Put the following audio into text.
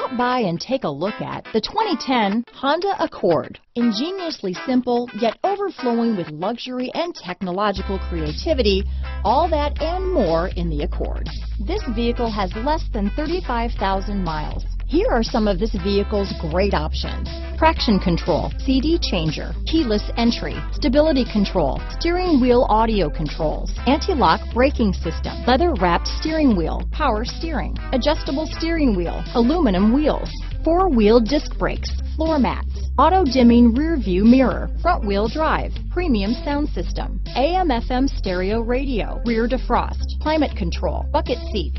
Stop by and take a look at the 2010 Honda Accord. Ingeniously simple, yet overflowing with luxury and technological creativity, all that and more in the Accord. This vehicle has less than 35,000 miles. Here are some of this vehicle's great options. Traction control, CD changer, keyless entry, stability control, steering wheel audio controls, anti-lock braking system, leather wrapped steering wheel, power steering, adjustable steering wheel, aluminum wheels, four-wheel disc brakes, floor mats, auto dimming rear view mirror, front wheel drive, premium sound system, AM FM stereo radio, rear defrost, climate control, bucket seats,